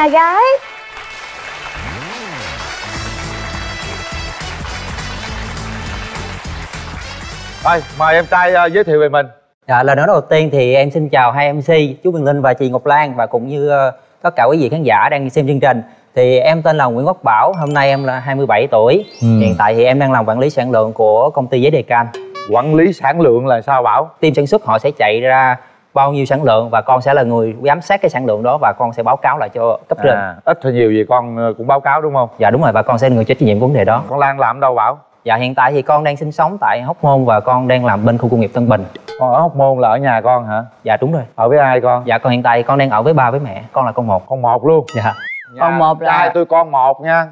nhà gái Rồi, mời em trai uh, giới thiệu về mình Dạ, lời nói đầu tiên thì em xin chào hai MC, chú Quyền Linh và chị Ngọc Lan và cũng như uh, tất cả quý vị khán giả đang xem chương trình. Thì em tên là Nguyễn Quốc Bảo, hôm nay em là 27 tuổi. Ừ. Hiện tại thì em đang làm quản lý sản lượng của công ty giấy đề can. Quản lý sản lượng là sao Bảo? Team sản xuất họ sẽ chạy ra bao nhiêu sản lượng và con sẽ là người giám sát cái sản lượng đó và con sẽ báo cáo lại cho cấp trên. À, ít hay nhiều gì con ờ, cũng báo cáo đúng không? Dạ đúng rồi và con sẽ là người chịu trách nhiệm vấn đề đó. Con Lan làm đâu Bảo? Dạ hiện tại thì con đang sinh sống tại Hóc Môn và con đang làm bên khu công nghiệp Tân Bình. Con ở Hóc Môn là ở nhà con hả? Dạ đúng rồi. Ở với ai con? Dạ con hiện tại con đang ở với ba với mẹ, con là con một. Con một luôn Dạ. Con một là- Trai tôi con một nha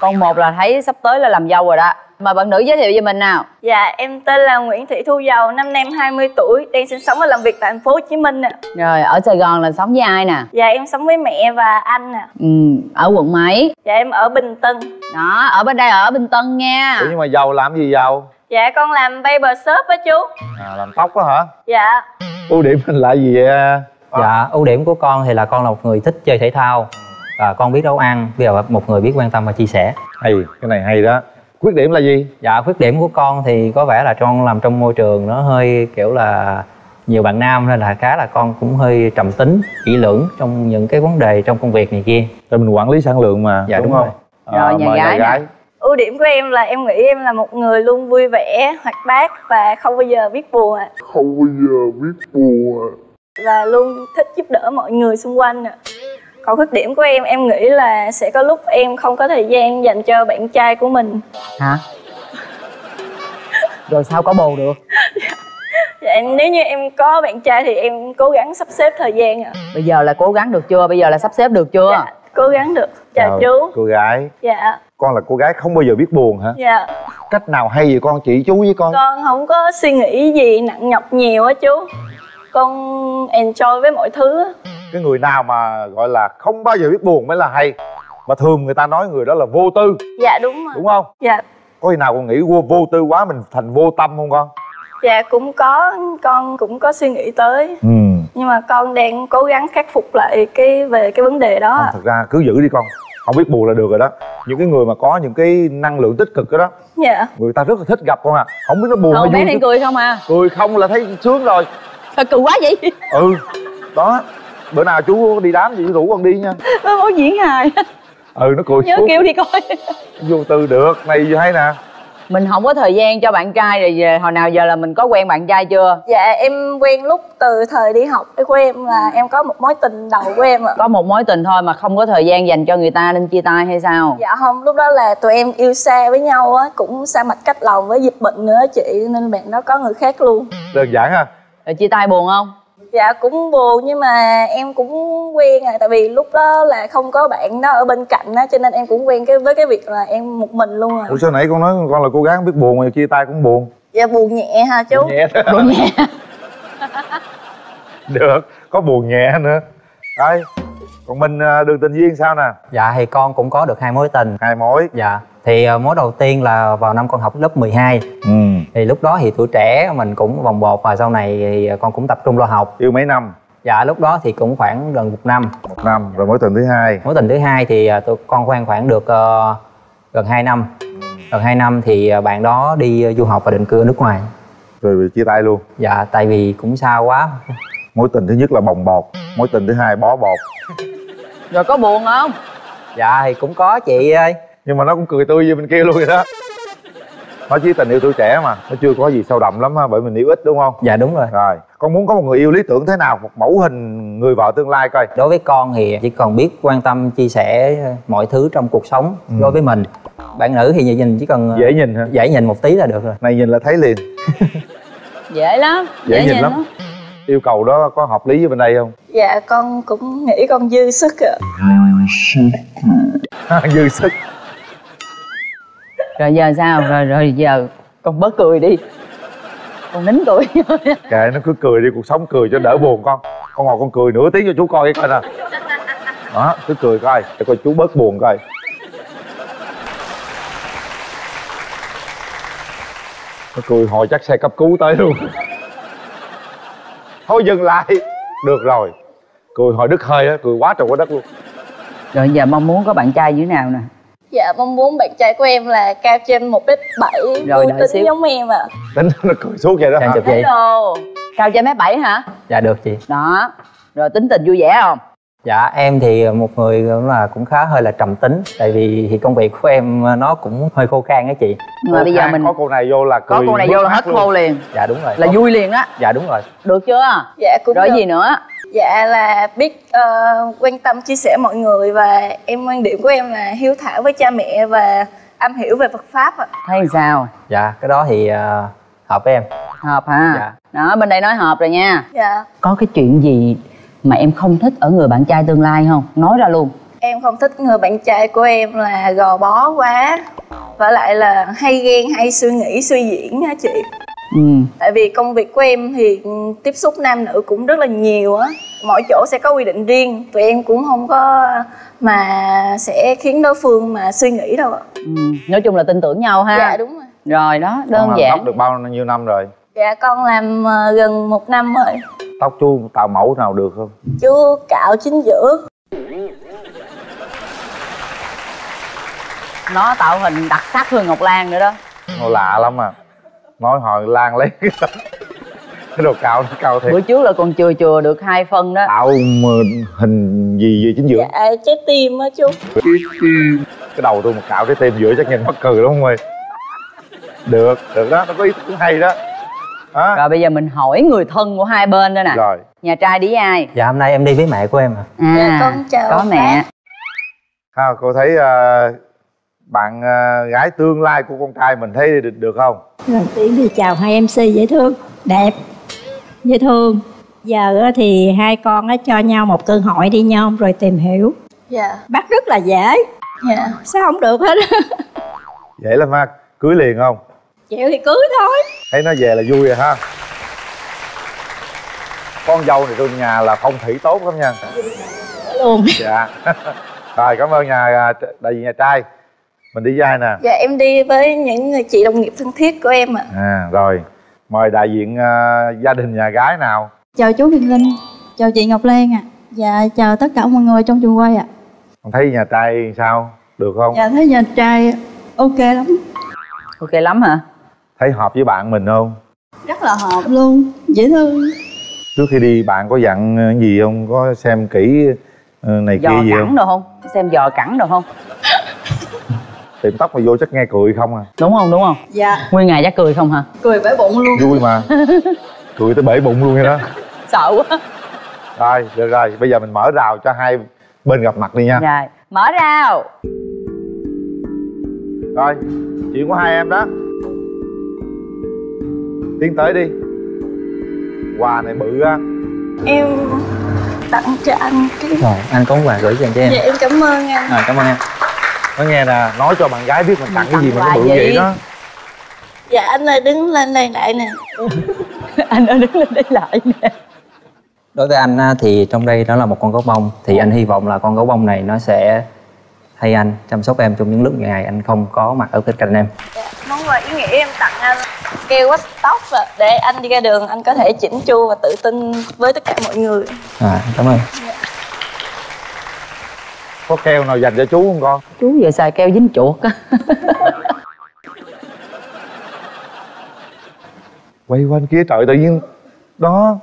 con một là thấy sắp tới là làm dâu rồi đó mà bạn nữ giới thiệu về mình nào Dạ, em tên là Nguyễn Thị Thu Dầu, năm nay em 20 tuổi, đang sinh sống và làm việc tại thành phố Hồ Chí Minh nè. rồi ở sài gòn là sống với ai nè Dạ, em sống với mẹ và anh nè. ừ, ở quận mấy Dạ, em ở Bình Tân. đó ở bên đây ở bình tân nha Ủa nhưng mà giàu làm gì giàu? Dạ, con làm barber shop á chú. À, làm tóc đó hả? Dạ, Ưu điểm mình là gì vậy? Dạ, ưu điểm của con thì là con là một người thích chơi thể thao và con biết nấu ăn, bây giờ một người biết quan tâm và chia sẻ. Hay, cái này hay đó Khuyết điểm là gì? Dạ, khuyết điểm của con thì có vẻ là con làm trong môi trường nó hơi kiểu là nhiều bạn nam nên là khá là con cũng hơi trầm tính, kỹ lưỡng trong những cái vấn đề trong công việc này kia. Rồi mình quản lý sản lượng mà Dạ, đúng không? rồi. Rồi, nhà mời gái nè. ưu điểm của em là em nghĩ em là một người luôn vui vẻ, hoạt bát và không bao giờ biết buồn ạ. không bao giờ biết buồn Và luôn thích giúp đỡ mọi người xung quanh ạ. Còn khuyết điểm của em, em nghĩ là sẽ có lúc em không có thời gian dành cho bạn trai của mình. hả rồi sao có bồ được Dạ, em, nếu như em có bạn trai thì em cố gắng sắp xếp thời gian ạ. bây giờ là cố gắng được chưa bây giờ là sắp xếp được chưa Dạ, cố gắng được. Chào Rồi, chú. Cô gái Dạ, Con là cô gái không bao giờ biết buồn hả? dạ. Cách nào hay vậy con chỉ chú với con Con không có suy nghĩ gì nặng nhọc nhiều á chú. Con enjoy với mọi thứ á. Cái người nào mà gọi là không bao giờ biết buồn mới là hay Mà thường người ta nói người đó là vô tư Dạ đúng rồi. Đúng không? Dạ, Có khi nào con nghĩ vô, vô tư quá mình thành vô tâm không con? dạ cũng có, con cũng có suy nghĩ tới. Ừ Nhưng mà con đang cố gắng khắc phục lại cái về cái vấn đề đó Không, thật ra cứ giữ đi con Không biết buồn là được rồi đó Những cái người mà có những cái năng lượng tích cực đó, đó Dạ. Người ta rất là thích gặp con à Không biết nó buồn Đâu hay bé vui chứ. cười không à Cười không là thấy sướng rồi Sao cười quá vậy? Ừ Đó. Bữa nào chú đi đám gì rủ con đi nha. Nó muốn diễn hài. Ừ nó cười nhớ suốt. kêu đi coi. Vô tư được Này hay nè. Mình không có thời gian cho bạn trai rồi về. Hồi nào giờ là mình có quen bạn trai chưa? Dạ em quen lúc từ thời đi học của em là em có một mối tình đầu của em ạ. có một mối tình thôi mà không có thời gian dành cho người ta nên chia tay hay sao? Dạ không, lúc đó là tụi em yêu xa với nhau á, cũng xa mặt cách lòng với dịch bệnh nữa chị nên bạn đó có người khác luôn. Đơn giản ha rồi chia tay buồn không? Dạ cũng buồn nhưng mà em cũng quen à. Tại vì lúc đó là không có bạn đó ở bên cạnh á cho nên em cũng quen cái với cái việc là em một mình luôn à. Ủa sao nãy con nói con là cô gái không biết buồn mà chia tay cũng buồn? Dạ buồn nhẹ ha chú. Nhẹ. Thôi buồn nhẹ. Được Có buồn nhẹ nữa. Đây Còn mình à, đường tình duyên sao nè Dạ thì con cũng có được hai mối tình. Hai mối Dạ. Thì ờ, mối đầu tiên là vào năm con học lớp 12 Ừ thì lúc đó thì tuổi trẻ mình cũng vòng bột và sau này thì con cũng tập trung lo học. Yêu mấy năm Dạ lúc đó thì cũng khoảng gần một năm. Một năm Rồi mối tình thứ hai Mối tình thứ hai thì tụi con quen khoảng được ờ, gần 2 năm. Gần 2 năm thì bạn đó đi du học và định cư ở nước ngoài. Rồi chia tay luôn Dạ tại vì cũng xa quá. Mối tình thứ nhất là bồng bột Mối tình thứ hai bó bột rồi có buồn không Dạ thì cũng có chị ơi. Nhưng mà nó cũng cười tươi như bên kia luôn vậy đó Nói chứ tình yêu tuổi trẻ mà Nó chưa có gì sâu đậm lắm ha Bởi mình yêu ít đúng không Dạ đúng rồi. Rồi Con muốn có một người yêu lý tưởng thế nào Một mẫu hình người vợ tương lai coi Đối với con thì chỉ cần biết quan tâm chia sẻ mọi thứ trong cuộc sống đối với mình. Bạn nữ thì nhìn chỉ cần Dễ nhìn hả dễ nhìn một tí là được rồi. Này nhìn là thấy liền dễ lắm Dễ nhìn lắm. Yêu cầu đó có hợp lý với bên đây không? Dạ con cũng nghĩ con dư sức ạ. Dư sức. Rồi giờ sao? Rồi rồi giờ con bớt cười đi. Con nín cười. Kệ nó cứ cười đi cuộc sống cười cho đỡ buồn con. Con ngồi con cười nửa tiếng cho chú coi cái coi nè Đó cứ cười coi Để coi chú bớt buồn coi. Nó cười hồi chắc xe cấp cứu tới luôn Thôi dừng lại. Được rồi. Cười hồi đứt hơi á Cười quá trời quá đất luôn. Rồi giờ mong muốn có bạn trai như thế nào nè? Dạ mong muốn bạn trai của em là cao trên một mét bảy. Rồi, vui đợi tính xíu. giống em ạ. Tính nó cười suốt vậy đó anh hả? chụp hello. Cao trên mét bảy hả? Dạ được chị. Đó. Rồi tính tình vui vẻ không dạ em thì một người là cũng khá hơi là trầm tính tại vì thì công việc của em nó cũng hơi khô khan á chị. Nhưng mà bây giờ mình có cô này vô là có cười cô này vô là hết khô liền. Dạ đúng rồi. Là vui liền á. Dạ đúng rồi. Được chưa? Dạ cũng rồi được. gì nữa? Dạ là biết ờ, quan tâm chia sẻ mọi người và em quan điểm của em là hiếu thảo với cha mẹ và am hiểu về Phật pháp ạ. Thấy sao? Dạ cái đó thì ờ, hợp với em. Hợp ha Dạ. đó bên đây nói hợp rồi nha. Dạ. Có cái chuyện gì mà em không thích ở người bạn trai tương lai không? Nói ra luôn. Em không thích người bạn trai của em là gò bó quá. Và lại là hay ghen hay suy nghĩ suy diễn á chị. Ừ. Tại vì công việc của em thì tiếp xúc nam nữ cũng rất là nhiều á. Mỗi chỗ sẽ có quy định riêng. Tụi em cũng không có mà sẽ khiến đối phương mà suy nghĩ đâu ạ. Ừ. nói chung là tin tưởng nhau ha. Dạ đúng rồi. Rồi đó đơn làm giản. được bao nhiêu năm rồi dạ con làm ờ, gần một năm rồi. Tóc chú tạo mẫu nào được không? Chú cạo chính giữa. Nó tạo hình đặc sắc hơn ngọc lan nữa đó. Nó lạ lắm à. Nói hồi lan lấy cái đồ cao nó cao thiệt. Bữa trước là còn chừa chừa được hai phân đó. Tạo hình gì gì chính giữa? Dạ trái tim á chú. Cái đầu tôi mà cạo cái tim giữa chắc nhìn mắc cười lắm không ơi. Được được đó nó có ý tưởng hay đó đó rồi bây giờ mình hỏi người thân của hai bên đó nè. Rồi. Nhà trai đi với ai? Dạ hôm nay em đi với mẹ của em à à Dạ, con chào có mẹ. ha cô thấy ờ, bạn ờ, gái tương lai của con trai mình thấy được, được không? Đầu tiên thì chào hai MC dễ thương, đẹp, dễ thương. Giờ á thì hai con á cho nhau một cơ hội đi nhau rồi tìm hiểu. dạ. Bắt rất là dễ, dạ. Sao không được hết. dễ lắm ha cưới liền không Chịu thì cưới thôi. thấy nó về là vui rồi ha. Con dâu này trong nhà là phong thủy tốt lắm nha. Luôn. dạ. Rồi cảm ơn nhà à, đại diện nhà trai. Mình đi với ai nè? Dạ em đi với những người chị đồng nghiệp thân thiết của em ạ. À rồi. Mời đại diện à, gia đình nhà gái nào? Chào chú Việt Linh, chào chị Ngọc Lan ạ. Dạ chào tất cả mọi người trong trường quay ạ. Con thấy nhà trai sao? Được không? Dạ thấy nhà trai ok lắm. Ok lắm hả thấy hợp với bạn mình không? Rất là hợp luôn, dễ thương. Trước khi đi bạn có dặn ờ, gì không? Có xem kỹ ờ, này giò kia gì cẳng không? được không? Xem giò cẳng được không? Tiệm tóc mà vô chắc nghe cười không à? Đúng không đúng không? Dạ, nguyên ngày chắc cười không hả? Cười bể bụng luôn. Vui mà. Cười tới bể bụng luôn vậy đó. Sợ quá. Rồi được rồi. Bây giờ mình mở rào cho hai bên gặp mặt đi nha. Rồi mở rào. Rồi chuyện của hai em đó tiến tới đi. Quà này bự á. Em tặng cho anh cái rồi anh có quà gửi dành cho em. Dạ em cảm ơn anh. Rồi cảm ơn em. Nói nghe nè nói cho bạn gái biết mình tặng cái gì mà nó bự gì? vậy đó. Dạ anh ơi đứng lên đây lại nè. Anh ơi đứng lên đây lại nè. Đối với anh á, thì trong đây đó là một con gấu bông. Thì anh hy vọng là con gấu bông này nó sẽ thay anh chăm sóc em trong những lúc ngày anh không có mặt ở bên cạnh em. Dạ, món quà ý nghĩa em tặng anh keo quắt tóc và để anh đi ra đường anh có thể chỉnh chu và tự tin với tất cả mọi người. À, cảm ơn. Có keo nào dành cho chú không con? Chú giờ xài keo dính chuột á? Quay quanh kia trời tự nhiên đó.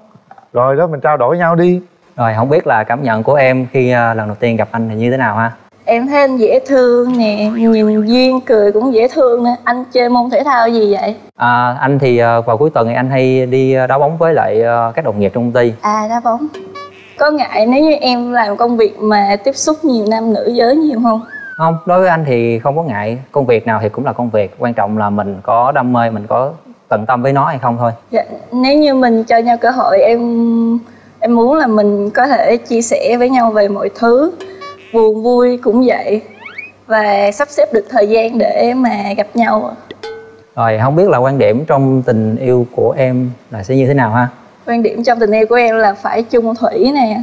Rồi đó mình trao đổi nhau đi. Rồi không biết là cảm nhận của em khi à, lần đầu tiên gặp anh thì như thế nào ha em thấy anh dễ thương nè nhìn duyên cười cũng dễ thương nè. Anh chơi môn thể thao gì vậy? À, anh thì à, vào cuối tuần thì anh hay đi à, đá bóng với lại à, các đồng nghiệp trong công ty. À đá bóng. Có ngại nếu như em làm công việc mà tiếp xúc nhiều nam nữ giới nhiều không? Không đối với anh thì không có ngại. Công việc nào thì cũng là công việc. Quan trọng là mình có đam mê mình có tận tâm với nó hay không thôi. Dạ, nếu như mình cho nhau cơ hội em em muốn là mình có thể chia sẻ với nhau về mọi thứ buồn vui cũng vậy. Và sắp xếp được thời gian để mà gặp nhau rồi không biết là quan điểm trong tình yêu của em là sẽ như thế nào ha? Quan điểm trong tình yêu của em là phải chung thủy nè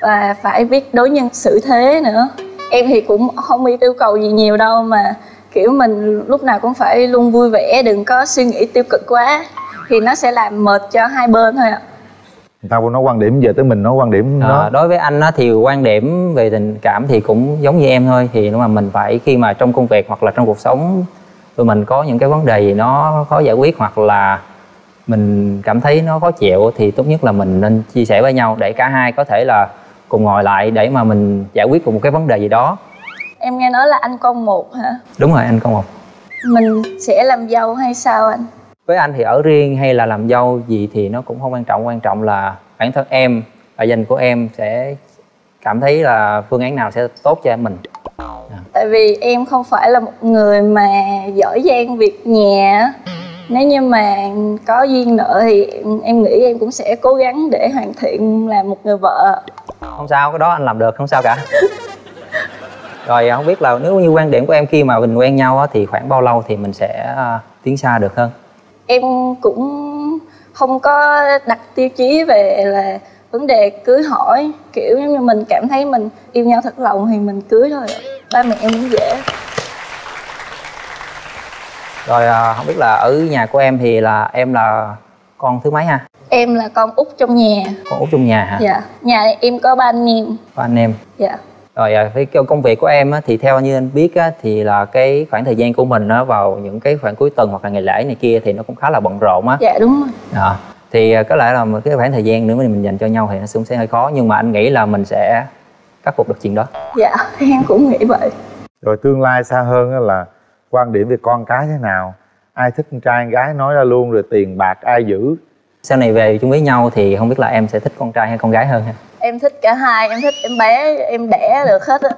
và phải biết đối nhân xử thế nữa. Em thì cũng không yêu cầu gì nhiều đâu mà kiểu mình lúc nào cũng phải luôn vui vẻ đừng có suy nghĩ tiêu cực quá thì nó sẽ làm mệt cho hai bên thôi ạ người ta nói quan điểm về tới mình nói quan điểm À, nó đối với anh á, thì quan điểm về tình cảm thì cũng giống như em thôi thì nhưng mà mình phải khi mà trong công việc hoặc là trong cuộc sống tụi mình có những cái vấn đề gì nó khó giải quyết hoặc là mình cảm thấy nó khó chịu thì tốt nhất là mình nên chia sẻ với nhau để cả hai có thể là cùng ngồi lại để mà mình giải quyết cùng một cái vấn đề gì đó. Em nghe nói là anh con một hả? Đúng rồi anh con một. Mình sẽ làm dâu hay sao anh với anh thì ở riêng hay là làm dâu gì thì nó cũng không quan trọng quan trọng là bản thân em và gia đình của em sẽ cảm thấy là phương án nào sẽ tốt cho em mình tại vì em không phải là một người mà giỏi giang việc nhà. Nếu như mà có duyên nợ thì em nghĩ em cũng sẽ cố gắng để hoàn thiện làm một người vợ. Không sao cái đó anh làm được không sao cả. Rồi không biết là nếu như quan điểm của em khi mà mình quen nhau á, thì khoảng bao lâu thì mình sẽ à, tiến xa được hơn em cũng không có đặt tiêu chí về là vấn đề cưới hỏi. Kiểu giống như mình cảm thấy mình yêu nhau thật lòng thì mình cưới thôi ba mẹ em cũng dễ. Rồi à, không biết là ở nhà của em thì là em là con thứ mấy ha? Em là con út trong nhà. Con út trong nhà hả? Dạ nhà em có ba anh em. Và anh em. Dạ rồi à, cái cái công việc của em á, thì theo như anh biết á, thì là cái khoảng thời gian của mình á, vào những cái khoảng cuối tuần hoặc là ngày lễ này kia thì nó cũng khá là bận rộn á. Dạ đúng rồi. Thì à, có lẽ là một cái khoảng thời gian nữa mà mình dành cho nhau thì nó cũng sẽ hơi khó nhưng mà anh nghĩ là mình sẽ khắc phục được chuyện đó. Dạ em cũng nghĩ vậy. Rồi tương lai xa hơn á là quan điểm về con cái thế nào? Ai thích con trai con gái nói ra luôn rồi tiền bạc ai giữ? Sau này về chung với nhau thì không biết là em sẽ thích con trai hay con gái hơn ha em thích cả hai em thích em bé em đẻ được hết á.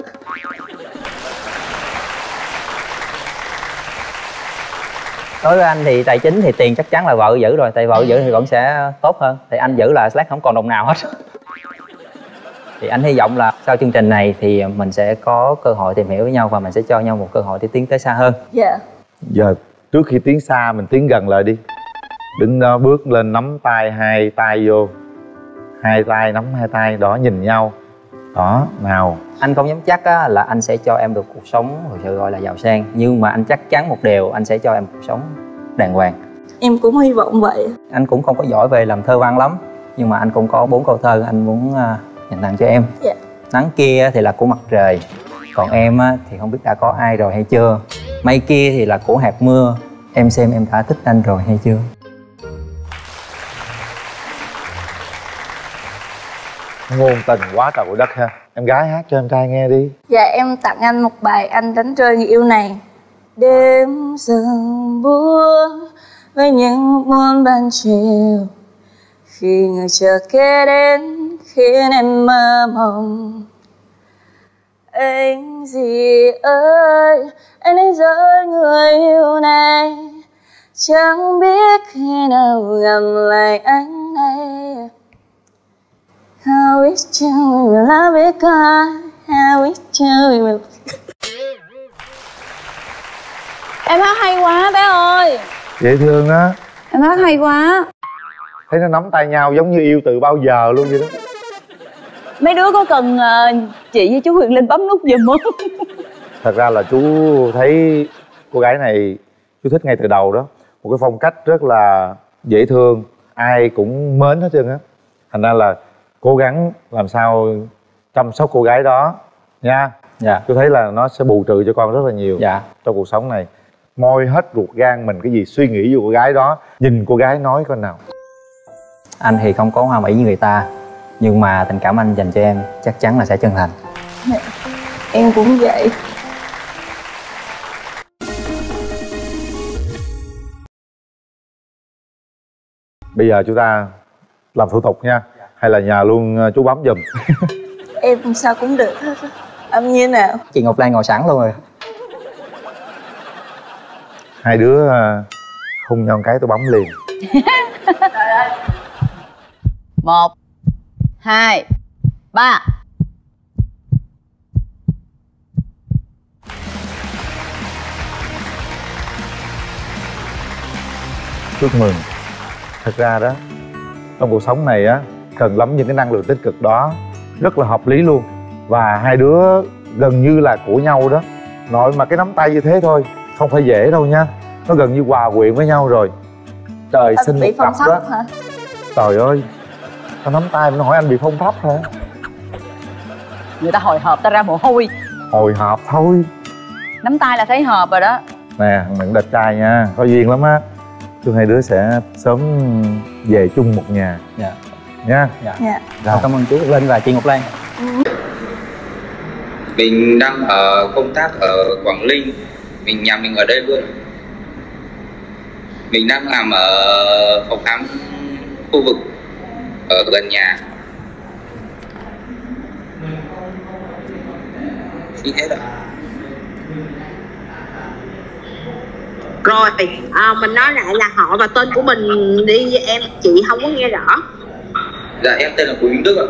Đối với anh thì tài chính thì tiền chắc chắn là vợ giữ rồi tại vợ giữ thì vẫn sẽ tốt hơn. Thì anh giữ là slash không còn đồng nào hết. Thì anh hy vọng là sau chương trình này thì mình sẽ có cơ hội tìm hiểu với nhau và mình sẽ cho nhau một cơ hội để tiến tới xa hơn. Dạ. Giờ trước khi tiến xa mình tiến gần lại đi. Đứng đó bước lên nắm tay hai tay vô hai tay nắm hai tay đó nhìn nhau. Đó nào. Anh không dám chắc á, là anh sẽ cho em được cuộc sống thực sự gọi là giàu sang nhưng mà anh chắc chắn một điều anh sẽ cho em cuộc sống đàng hoàng. Em cũng hy vọng vậy. Anh cũng không có giỏi về làm thơ văn lắm nhưng mà anh cũng có bốn câu thơ anh muốn à, dành tặng cho em. Dạ. Nắng kia thì là của mặt trời còn em á, thì không biết đã có ai rồi hay chưa. Mây kia thì là của hạt mưa em xem em đã thích anh rồi hay chưa ngôn tình quá trời đất ha. Em gái hát cho em trai nghe đi. Dạ em tặng anh một bài Anh đánh rơi người yêu này. Đêm dần buông Với những muôn ban chiều Khi người chờ kế đến, Khiến em mơ mộng. Anh gì ơi, Anh đánh rơi người yêu này. Chẳng biết khi nào gặp lại anh này How wish you will love it God. How wish you will Em hát hay quá bé ơi. Dễ thương á. Em hát hay quá. Thấy nó nắm tay nhau giống như yêu từ bao giờ luôn vậy đó. Mấy đứa có cần ờ, chị với chú Huyền Linh bấm nút giùm không? Thật ra là chú thấy cô gái này chú thích ngay từ đầu đó. Một cái phong cách rất là dễ thương. Ai cũng mến hết trơn á. Thành ra là cố gắng làm sao chăm sóc cô gái đó nha. Dạ. Chú thấy là nó sẽ bù trừ cho con rất là nhiều dạ. trong cuộc sống này. Moi hết ruột gan mình cái gì suy nghĩ vô cô gái đó nhìn cô gái nói coi nào. Anh thì không có hoa mỹ như người ta nhưng mà tình cảm anh dành cho em chắc chắn là sẽ chân thành. Em cũng vậy. Bây giờ chúng ta làm thủ tục nha hay là nhà luôn ờ, chú bấm giùm. Em sao cũng được. Hết. Âm như nào? Chị ngọc lan ngồi sẵn luôn rồi. Hai đứa ờ, hôn nhau cái tôi bấm liền. Một hai ba. Chúc mừng. Thật ra đó trong cuộc sống này á cần lắm những cái năng lượng tích cực đó. Rất là hợp lý luôn. Và hai đứa gần như là của nhau đó. Nội mà cái nắm tay như thế thôi không phải dễ đâu nha. Nó gần như hòa quyện với nhau rồi. Trời sinh một bị phong cặp đó. hả? Trời ơi tao nắm tay nó hỏi anh bị phong thấp hả? Người ta hồi hộp ta ra mồ hôi. Hồi hộp thôi. Nắm tay là thấy hợp rồi đó. Nè thằng này cũng đẹp trai nha có duyên lắm á. Tôi hai đứa sẽ sớm về chung một nhà. Dạ nha. Dạ. Dạ. rồi cảm ơn chú. Ngọc Linh và chị Ngọc Lan mình đang ở công tác ở Quảng Ninh mình nhà mình ở đây luôn. Mình đang làm ở phòng khám khu vực ở gần nhà. Xin hết rồi rồi à, mình nói lại là họ và tên của mình đi em chị không có nghe rõ dạ em tên là Bùi Minh Đức ạ.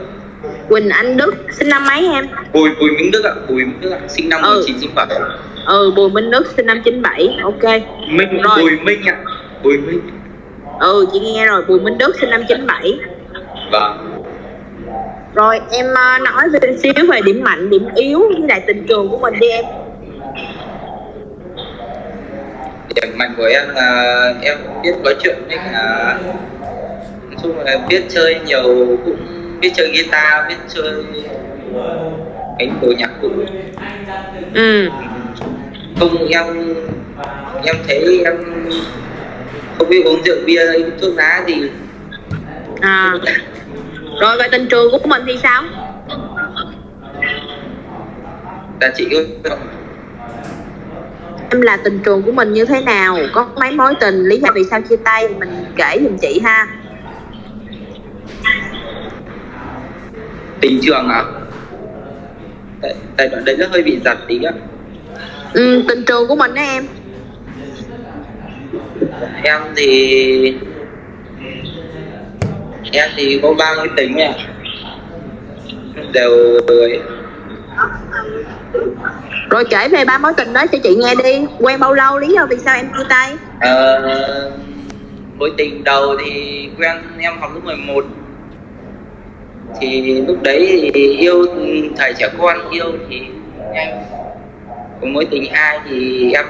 Quỳnh Anh Đức sinh năm mấy em? Bùi Bùi Minh Đức ạ Bùi Minh Đức ạ sinh năm Ừ. 1997 ừ Bùi Minh Đức sinh năm 97 ok. Minh Rồi. Bùi Minh ạ Bùi Minh. Ừ chị nghe rồi Bùi Minh Đức sinh năm 97 vâng. Rồi em à, nói về xíu về điểm mạnh điểm yếu với lại tình trường của mình đi em. Điểm mạnh của em là em biết nói chuyện với cả chung là biết chơi nhiều cũng biết chơi guitar biết chơi cái đồ nhạc cụ. Ừ. Không em em thấy em không biết uống rượu bia hay thuốc lá gì. À. Rồi về tình trường của mình thì sao? Là chị ơi em là tình trường của mình như thế nào? Có mấy mối tình lý do vì sao chia tay mình kể giùm chị ha tình trường à? Tại, tại đoạn đấy nó hơi bị giật tí á. Ừ, tình trường của mình đó em. Em thì em thì có ba mối tình ạ đều rồi kể về ba mối tình đó cho chị nghe đi. Quen bao lâu lý do vì sao em chia tay? Ờ, mối tình đầu thì quen em học lớp 11 thì lúc đấy thì yêu thầy trẻ con yêu thì nhanh còn mối tình hai thì em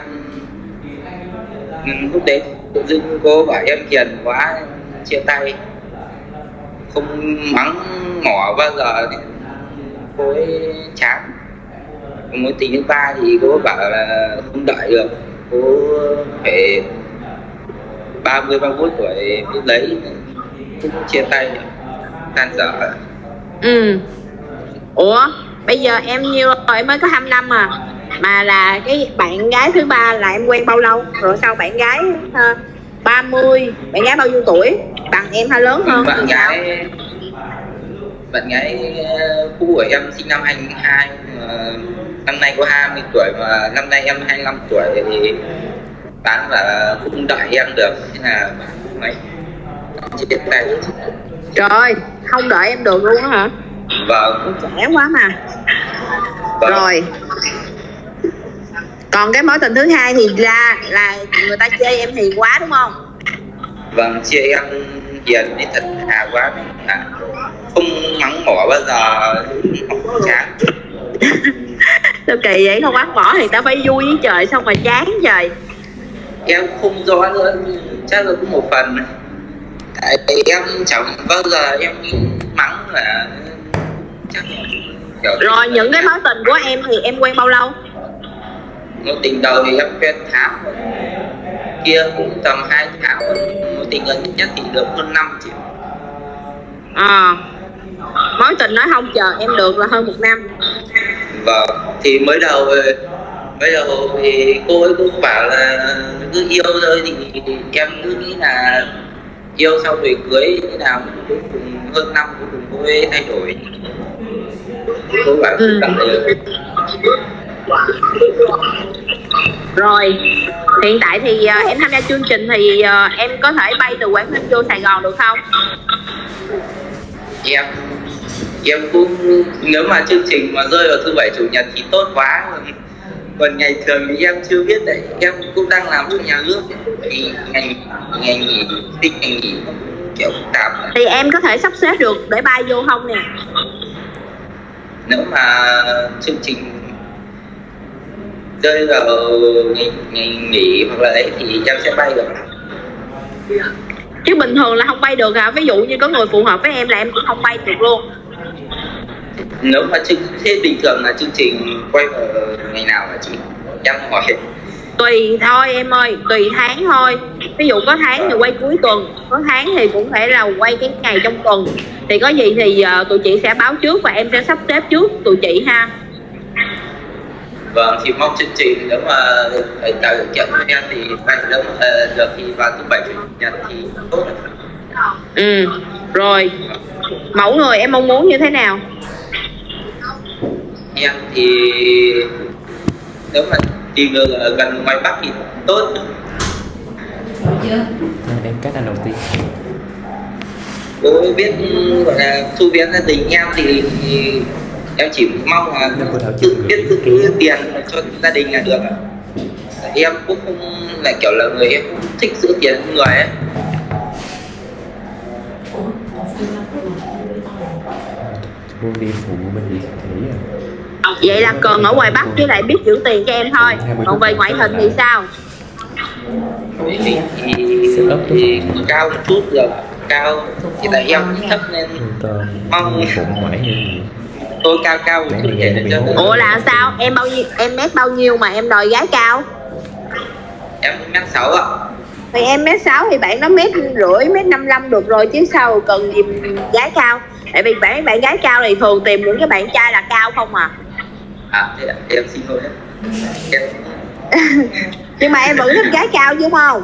ừ, lúc đấy tự dưng cô bảo em hiền quá, chia tay, không mắng mỏ bao giờ thì cô ấy chán. Còn mối tình thứ ba thì cô bảo là không đợi được, cô phải ba mươi ba mươi tuổi mới lấy, cũng chia tay, tan dở ừ. Ủa bây giờ em nhiêu rồi em mới có 25 à. Mà là cái bạn gái thứ ba là em quen bao lâu? Rồi sau bạn gái ờ, uh, 30 bạn gái bao nhiêu tuổi? Bằng em hay lớn hơn? Bạn thì sao? gái bạn gái ờ, cũ của em sinh năm 2002 mà năm nay có 20 tuổi mà năm nay em 25 tuổi thì bán và cũng đợi em được. Thế là mấy? Chia tay trời không đợi em được luôn hả? Vâng. Trẻ quá mà. Vâng. rồi. Còn cái mối tình thứ hai thì ra là người ta chê em hiền quá đúng không? Vâng chia em hiền với thật thà quá. À, không mắng mỏ bao giờ không? Chán. Sao kỳ vậy? Không bắt bỏ thì tao phải vui với trời xong mà chán trời. Em không rõ nữa chắc là cũng một phần tại vì em chẳng bao giờ em mắng là chắc kiểu rồi những cái mối tình của em thì em quen bao lâu? Mối tình đầu thì em quen tháng kia cũng tầm 2 tháng mối tình gần nhất thì được hơn năm triệu. À mối tình nói không chờ em được là hơn một năm. Vâng thì mới đầu mới đầu thì cô ấy cũng bảo là cứ yêu thôi thì em cứ nghĩ là yêu sau rồi cưới thế nào? Cuối cùng hơn năm cuối cùng cô ấy thay đổi. Cô bảo Ừ. không được rồi hiện tại thì ờ, em tham gia chương trình thì ờ, em có thể bay từ quảng ninh vô sài gòn được không? Em em cũng nếu mà chương trình mà rơi vào thứ bảy chủ nhật thì tốt quá. còn, còn ngày thường thì em chưa biết đấy. Em cũng đang làm trong nhà nước thì ngày ngày nghỉ thích ngày nghỉ kiểu tạp thì em có thể sắp xếp được để bay vô không nè? Nếu mà chương trình rơi vào ngày, ngày nghỉ hoặc là đấy thì em sẽ bay được. Chứ bình thường là không bay được hả ví dụ như có người phù hợp với em là em cũng không bay được luôn nếu mà chương thế bình thường là chương trình quay vào ngày nào hả chị? Em hỏi. Tùy thôi em ơi tùy tháng thôi. Ví dụ có tháng thì quay cuối tuần có tháng thì cũng phải là quay cái ngày trong tuần. Thì có gì thì uh, tụi chị sẽ báo trước và em sẽ sắp xếp trước tụi chị ha. Vâng thì mong chương trình nếu mà tạo điều kiện cho em thì phải nếu uh, được thì vào thứ bảy chủ nhật thì tốt. Ừ rồi. Mẫu người em mong muốn như thế nào em thì nếu mà tìm được ở gần ngoài bắc thì tốt. Chưa em cách anh đầu tiên. Cô biết gọi là thu vén gia đình em thì, thì em chỉ mong là tự biết tự tiền cho gia đình là được. Em cũng không là kiểu là người em cũng thích giữ tiền người ấy. Cô đi phụ bên gì nghĩ à vậy là cần ở ngoài bắc chứ lại biết giữ tiền cho em thôi. Còn về ngoại hình thì sao? Thì, cao một chút được cao. Thì tại em thấp nên mong tôi cao cao một chút để cho ủa là sao? Em bao nhiêu em mét bao nhiêu mà em đòi gái cao? Em mét sáu ạ. Thì em mét sáu thì bạn nó mét rưỡi mét năm năm được rồi chứ sao cần gì gái cao? Tại vì bạn bạn gái cao thì thường tìm những cái bạn trai là cao không à à thế là em xin lỗi em. Nhưng mà em vẫn thích gái cao chứ đúng không?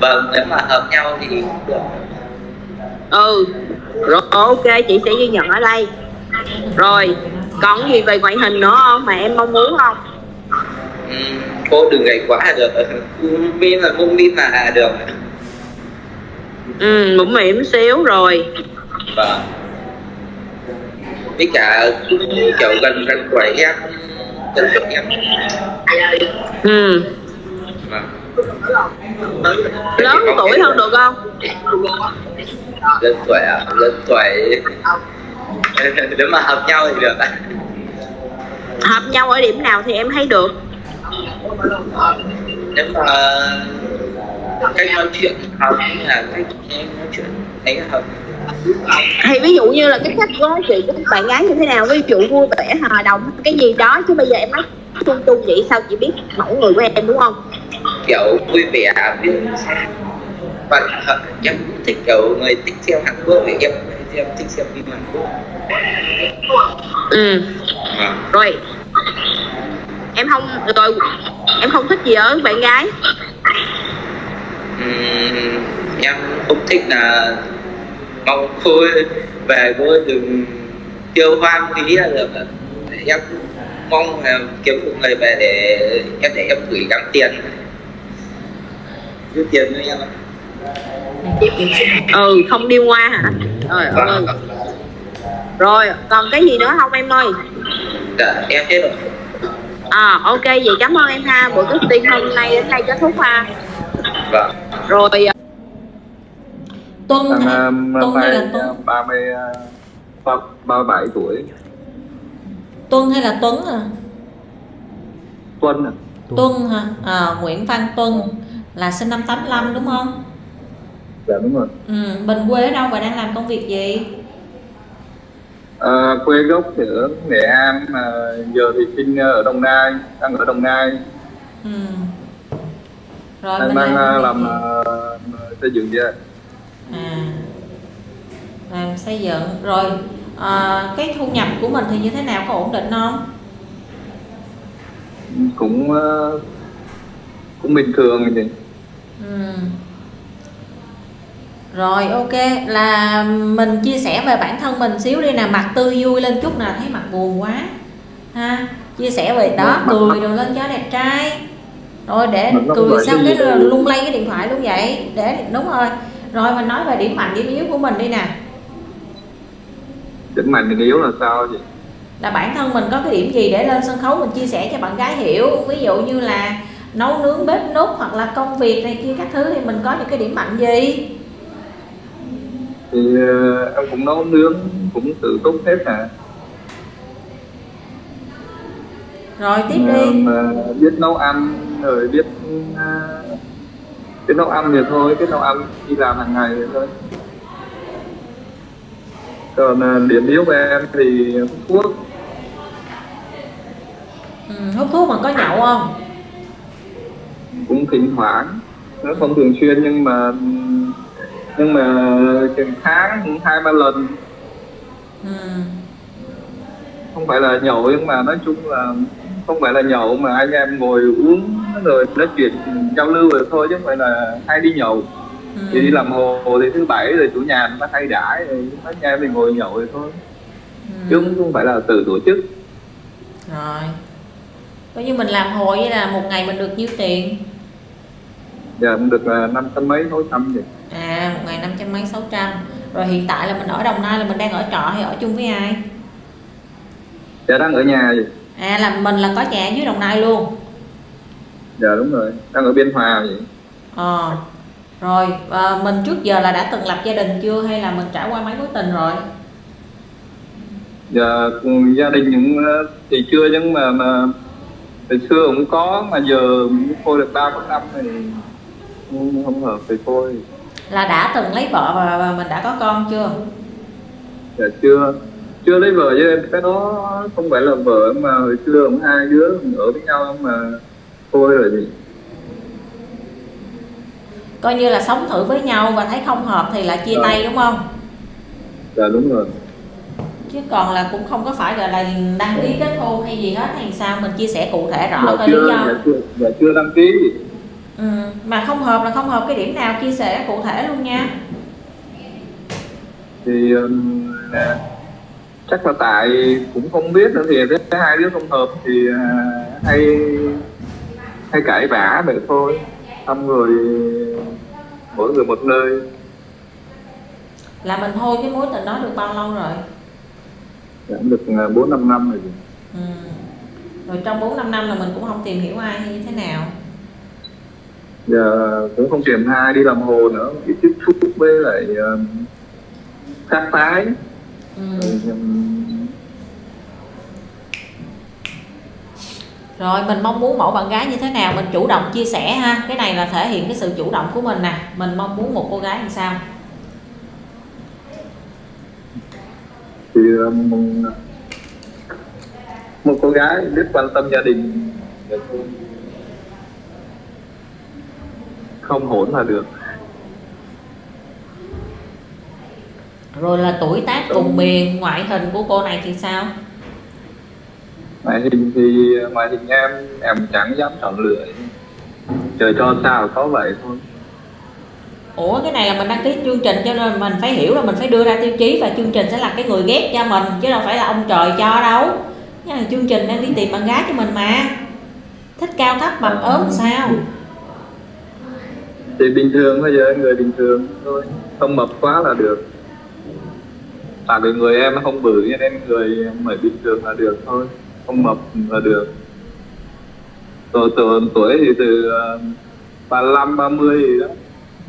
Vâng nếu mà hợp nhau thì được. Ừ. Rồi ok chị sẽ ghi nhận ở đây. Rồi còn gì về ngoại hình nữa không? Mà em mong muốn không? Ừ, cô đừng gầy quá là được. Min là mông min là được. Ừ mũm mỉm xíu rồi. Vâng với cả kiểu gần gần tuổi em gần tuổi em ừ. Vâng. Lớn tuổi hơn được không lớn tuổi à? Lớn tuổi. Nếu mà hợp nhau thì được. Hợp nhau ở điểm nào thì em thấy được. Nếu mà cách nói chuyện hợp là cách em nói chuyện thấy hợp thì ví dụ như là cái cách của chuyện của bạn gái như thế nào ví dụ vui vẻ hòa đồng cái gì đó chứ bây giờ em nói chung chung vậy sao chị biết mẫu người của em đúng không? Kiểu vui vẻ biết và em cũng thích kiểu người thích xem Hàn Quốc vì em em thích xem phim Hàn Quốc. Ừ. À. rồi. Em không rồi em không thích gì ở bạn gái? Uhm, em không thích là mong cô về cô đừng tiêu hoang phí là em mong là kiếm được người về để em để em gửi gắm tiền. Đưa tiền cho em ừ không đi qua hả? Rồi vâng. ơi rồi còn cái gì nữa không em ơi? Dạ em hết rồi. À ok vậy cảm ơn em ha. Buổi casting hôm nay đến đây kết thúc ha. Vâng. Rồi Tuân Năm, hả? năm Tuân hay là Tuấn? 30 ba- 37 tuổi Tuân hay là Tuấn à? Tuân à. Tuân hả? À, Nguyễn Văn Tuân là sinh năm 85 đúng không? Dạ đúng rồi Ừ, mình quê ở đâu và đang làm công việc gì? à, Quê gốc thì ở Nghệ An mà Giờ thì sinh ở Đồng Nai Đang ở Đồng Nai Ừ. Rồi Đang mình đang à, làm, làm à, xây dựng vậy gì? À. Làm xây dựng. Rồi à, cái thu nhập của mình thì như thế nào? Có ổn định không? Cũng à, Cũng bình thường thì Ừ. Rồi ok. Là mình chia sẻ về bản thân mình xíu đi nè. Mặt tươi vui lên chút nè. Thấy mặt buồn quá. Ha chia sẻ về đó. Cười rồi lên cho đẹp trai. Rồi để cười xong cái lung lay cái điện thoại luôn vậy. Để đúng rồi rồi mình nói về điểm mạnh điểm yếu của mình đi nè. Điểm mạnh thì yếu là sao vậy là bản thân mình có cái điểm gì để lên sân khấu mình chia sẻ cho bạn gái hiểu. Ví dụ như là nấu nướng bếp nút hoặc là công việc này kia các thứ thì mình có những cái điểm mạnh gì? Thì à, em cũng nấu nướng Cũng tự túc hết à rồi tiếp Mà- đi. biết nấu ăn rồi biết à, cái nấu ăn vậy thôi cái nấu ăn đi làm hàng ngày vậy thôi. Còn à, điểm yếu của em thì hút thuốc. Ừ, hút thuốc mà có nhậu không? Cũng thỉnh thoảng. Nó không thường xuyên nhưng mà nhưng mà chừng tháng cũng hai ba lần. Ừ. không phải là nhậu nhưng mà nói chung là không phải là nhậu mà anh em ngồi uống rồi nói chuyện giao lưu rồi thôi chứ không phải là hay đi nhậu. Ừ. thì đi làm hồ thì thứ bảy rồi chủ nhà nó hay đãi rồi anh em mình ngồi nhậu rồi thôi. Chứ Ừ. không không phải là tự tổ chức. Rồi. Coi như mình làm hội vậy là một ngày mình được nhiêu tiền? Giờ cũng được là năm trăm mấy sáu trăm vậy. À một ngày năm trăm mấy sáu trăm. Rồi hiện tại là mình ở đồng nai là mình đang ở trọ hay ở chung với ai? Giờ đang ở nhà vậy. À là mình là có nhà dưới đồng nai luôn dạ đúng rồi. Đang ở biên hòa vậy. Ờ rồi và mình trước giờ là đã từng lập gia đình chưa? Hay là mình trải qua mấy mối tình rồi? Ừ, gia đình những ờ, thì chưa nhưng mà mà từ xưa cũng có mà giờ thôi được ba bốn năm thì không, không hợp thì thôi. Là đã từng lấy vợ và, và mình đã có con chưa? Dạ chưa. Chưa lấy vợ với em cái đó không phải là vợ mà hồi xưa cũng hai đứa ở với nhau mà thôi rồi gì coi như là sống thử với nhau và thấy không hợp thì là chia Rồi. tay đúng không? Dạ đúng rồi. Chứ còn là cũng không có phải gọi là đăng ký kết hôn hay gì hết hay sao? Mình chia sẻ cụ thể rõ dạ coi lý chưa do. dạ chưa dạ chưa đăng ký. Ừ. mà không hợp là không hợp cái điểm nào chia sẻ cụ thể luôn nha. Thì um, chắc là tại cũng không biết nữa thì cái hai đứa không hợp thì à, hay hay cãi vã vậy thôi. Xong rồi mỗi người một nơi. Là mình thôi cái mối tình đó được bao lâu rồi? Dạ, được à, bốn năm năm rồi ừ. rồi trong 4 5 năm là mình cũng không tìm hiểu ai hay như thế nào? Giờ cũng không tìm ai đi làm hồ nữa. Chỉ tiếp xúc với lại um, sát phái. Ừ. Rồi, um, rồi mình mong muốn mẫu bạn gái như thế nào? Mình chủ động chia sẻ ha. Cái này là thể hiện cái sự chủ động của mình nè. Mình mong muốn một cô gái làm sao? Thì um, một, cô gái biết quan tâm gia đình không hỗn là được. Rồi là tuổi tác cùng miền ngoại hình của cô này thì sao ngoại hình thì ngoại hình em em chẳng dám chọn lựa. Trời cho sao có vậy thôi. Ủa cái này là mình đăng ký chương trình cho nên mình phải hiểu là mình phải đưa ra tiêu chí và chương trình sẽ là cái người ghép cho mình chứ đâu phải là ông trời cho đâu. Nhưng mà chương trình đang đi tìm bạn gái cho mình mà. Thích cao thấp mập ốm sao? Thì bình thường bây giờ người bình thường thôi. Không mập quá là được. Tại vì người em nó không bự cho nên người mới bình thường là được thôi không mập là được. Tuổi tuổi, tuổi thì từ ờ, 35 30 gì đó.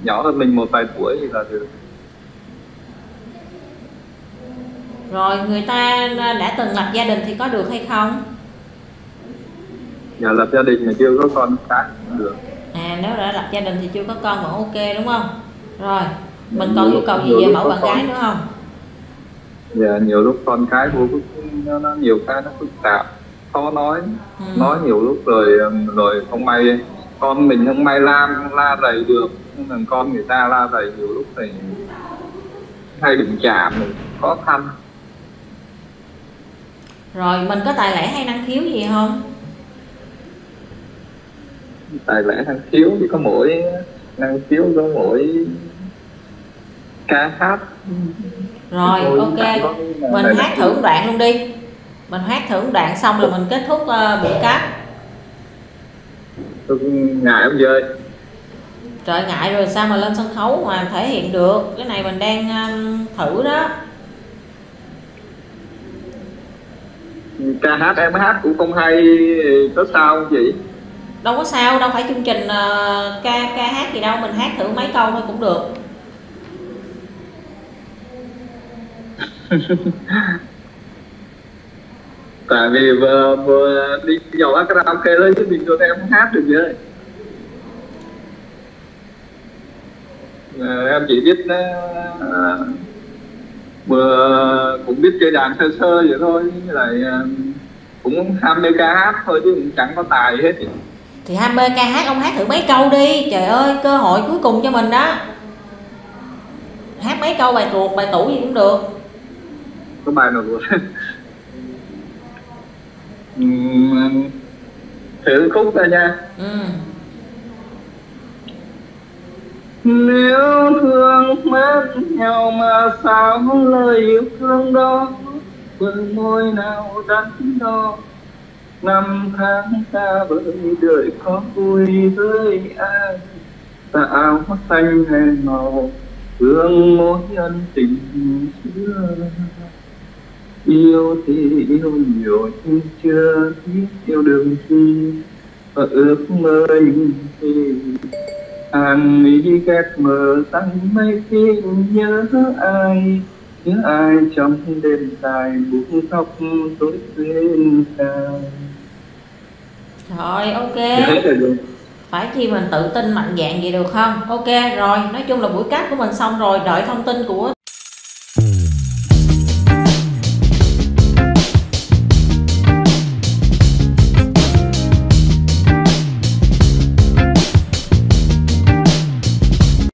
Nhỏ hơn mình một vài tuổi thì là được. Rồi người ta đã từng lập gia đình thì có được hay không? Nhà lập gia đình mà chưa có con cái được. À nếu đã lập gia đình thì chưa có con vẫn ok đúng không? Rồi mình còn yêu cầu gì về mẫu bạn gái nữa không dạ nhiều lúc con cái của nó, nó nhiều cái nó phức tạp khó nói Ừ. nói nhiều lúc rồi rồi không may con mình không may la la rầy được nhưng mà con người ta la rầy nhiều lúc thì hay đụng chạm khó khăn. Rồi mình có tài lẻ hay năng khiếu gì không? Tài lẻ năng khiếu thì có mỗi năng khiếu có mỗi ca hát rồi ok. mình hát thử đoạn luôn đi. Mình hát thử đoạn xong là mình kết thúc uh, buổi cắt tôi ngại ông dơi trời ngại rồi sao mà lên sân khấu mà thể hiện được? Cái này mình đang um, thử đó. Ca hát em hát cũng không hay có sao không chị? Đâu có sao đâu phải chương trình ờ, ca ca hát gì đâu. Mình hát thử mấy câu thôi cũng được tại vì vừa vừa đi vào karaoke lên chứ bình thường em không hát được vậy à, em chỉ biết à, vừa cũng biết chơi đàn sơ sơ vậy thôi với lại à, cũng ham mê ca hát thôi chứ cũng chẳng có tài hết. Thì ham mê ca hát ông hát thử mấy câu đi. Trời ơi cơ hội cuối cùng cho mình đó. Hát mấy câu bài ruột bài tủ gì cũng được có bài nào vừa Ừm, thử khúc thôi nha. Ừ. nếu thương mến nhau mà sao lời yêu thương đó bờ môi nào đắn đo? Năm tháng ta với đời có vui với ai? Ta áo xanh hay màu hương mối ân tình xưa yêu thì yêu nhiều nhưng chưa biết yêu đường chi và ước mơ những gì hàng nghĩ ghét mờ tăng mây khi nhớ ai nhớ ai trong đêm dài buông khóc tối quên sao rồi ok. Phải chi mình tự tin mạnh dạng vậy được không? Ok rồi. Nói chung là buổi cắt của mình xong rồi. Đợi thông tin của